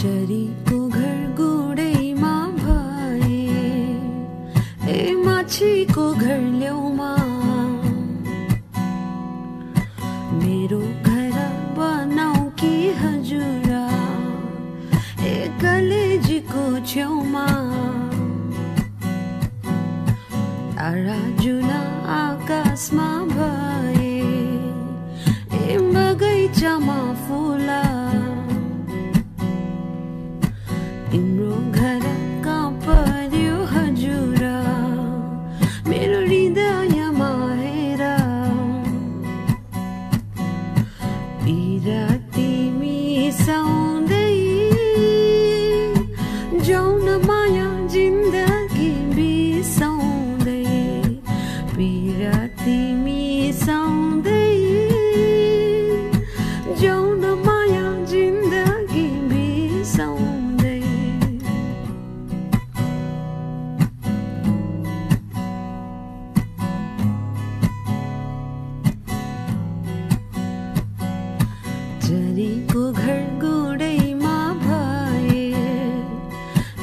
चरीको घर गोडैमा भए ए माछीको घर ल्याउमा। मेरो घर बनाऊ कि हजुरा ए कलेजीको छेउमा। तारा जुन आकाशमा भए तिमी साउँदै जरीको घर गुड़ैमा भए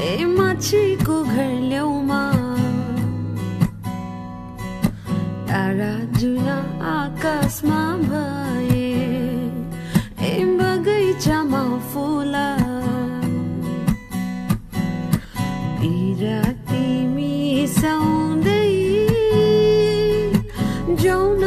ए माछीको घर ल्याउमा तारा जुना आकाशमा भए ए बगैँचामा फुला। तिमी साउँदै जाउन